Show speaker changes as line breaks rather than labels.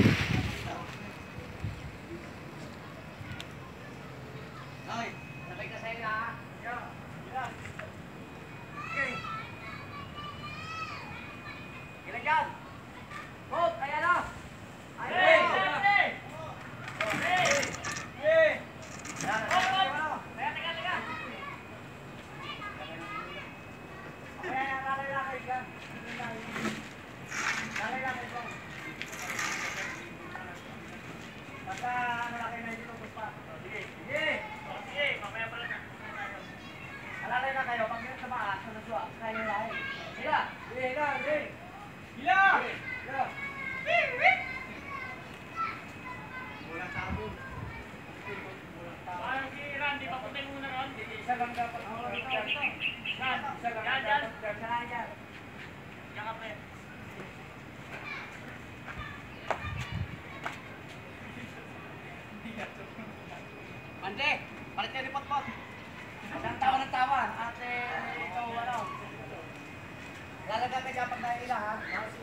Ilan
yan?
Jangan
dapat. Jangan. Jangan dapat.
Jangan dapat. Jangan.
Ande, palit kayo ni Potpot. Isang tawa ng tawa. Ate, ikaw ano. Lalagyan ka dyan pag naiila ha.
Tapos